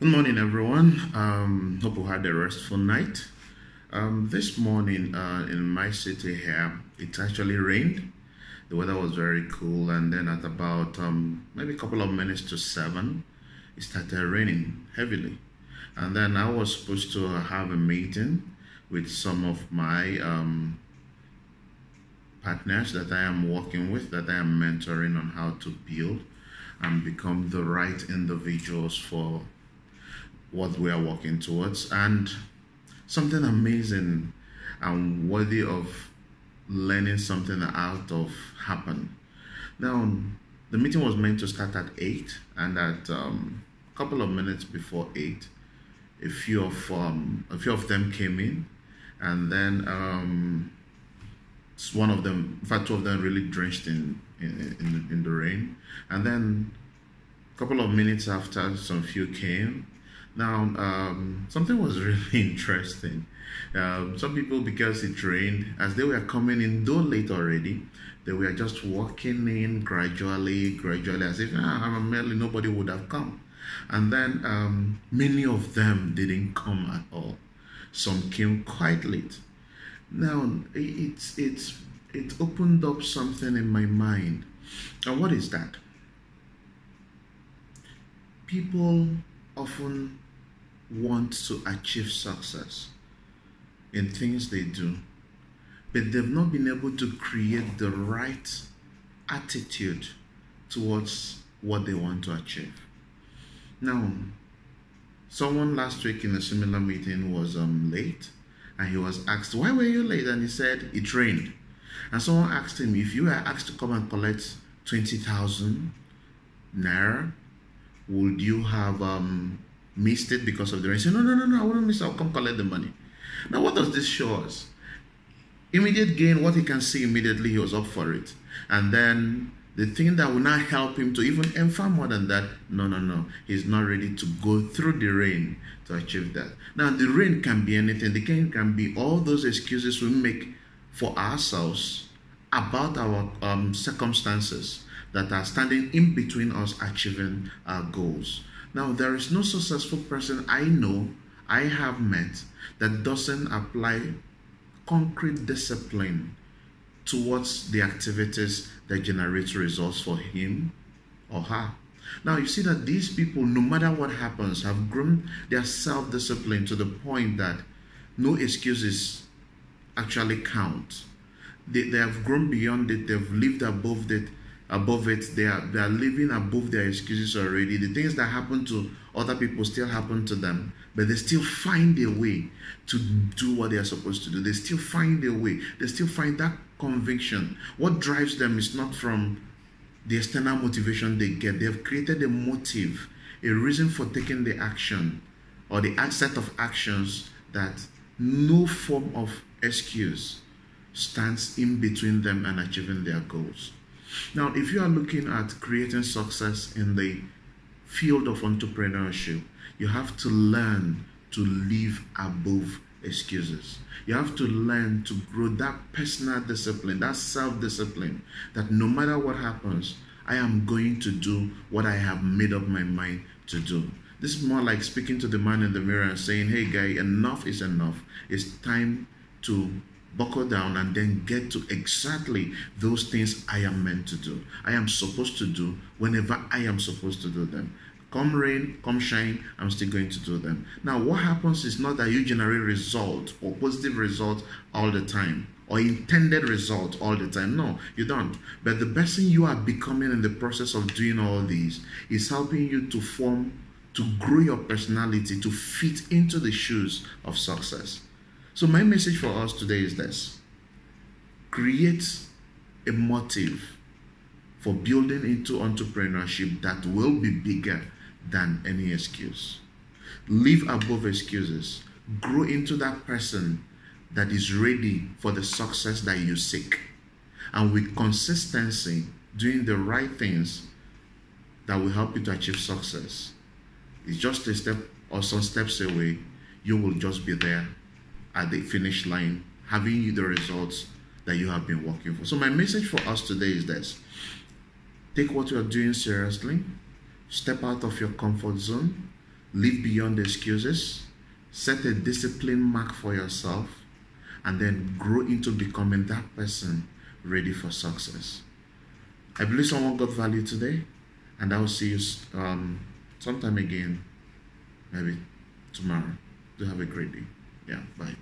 Good morning, everyone. Um, hope you had a restful night. Um, this morning uh, in my city here, it actually rained. The weather was very cool, and then at about um, maybe a couple of minutes to seven, it started raining heavily. And then I was supposed to have a meeting with some of my um, partners that I am working with, that I am mentoring on how to build and become the right individuals for what we are working towards. And something amazing and worthy of learning something out of happened. Now, the meeting was meant to start at 8, and at um, a couple of minutes before 8, a few of um, a few of them came in, and then um, one of them, in fact, two of them really drenched in in, in, in the rain, and then a couple of minutes after, some few came. Now, um, something was really interesting. Um, some people, because it rained, as they were coming in, though late already, they were just walking in gradually, gradually, as if ah, I'm early, nobody would have come. And then um, many of them didn't come at all. Some came quite late. Now it's it's it opened up something in my mind. And what is that? People often want to achieve success in things they do, but they've not been able to create the right attitude towards what they want to achieve. Now, someone last week in a similar meeting was um, late and he was asked, Why were you late? And he said, It rained. And someone asked him, If you were asked to come and collect 20,000 naira, would you have um, missed it because of the rain? He said, No, no, no, no, I wouldn't miss it. I'll come collect the money. Now, what does this show us? Immediate gain, what he can see immediately, he was up for it. And then the thing that will not help him to even far more than that, no, no, no. He's not ready to go through the rain to achieve that. Now, the rain can be anything. The rain can be all those excuses we make for ourselves about our um, circumstances that are standing in between us achieving our goals. Now, there is no successful person I know, I have met, that doesn't apply concrete discipline towards the activities that generate results for him or her. Now, you see that these people, no matter what happens, have grown their self discipline to the point that no excuses actually count. They, they have grown beyond it, they've lived above it. Above it, they are they are living above their excuses already. The things that happen to other people still happen to them, but they still find a way to do what they are supposed to do. They still find a way. They still find that conviction. What drives them is not from the external motivation they get. They have created a motive, a reason for taking the action or the set of actions that no form of excuse stands in between them and achieving their goals. Now, if you are looking at creating success in the field of entrepreneurship, you have to learn to live above excuses. You have to learn to grow that personal discipline, that self discipline, that no matter what happens, I am going to do what I have made up my mind to do. This is more like speaking to the man in the mirror and saying, Hey, guy, enough is enough. It's time to buckle down and then get to exactly those things I am meant to do. I am supposed to do whenever I am supposed to do them. Come rain, come shine, I'm still going to do them. Now, what happens is not that you generate results or positive results all the time or intended result all the time. No, you don't. But the best thing you are becoming in the process of doing all these is helping you to form, to grow your personality, to fit into the shoes of success. So, my message for us today is this create a motive for building into entrepreneurship that will be bigger than any excuse. Live above excuses. Grow into that person that is ready for the success that you seek. And with consistency, doing the right things that will help you to achieve success. It's just a step or some steps away. You will just be there at the finish line, having you the results that you have been working for. So, my message for us today is this take what you are doing seriously, step out of your comfort zone, live beyond excuses, set a discipline mark for yourself, and then grow into becoming that person ready for success. I believe someone got value today, and I will see you um, sometime again, maybe tomorrow. Do have a great day. Yeah, bye.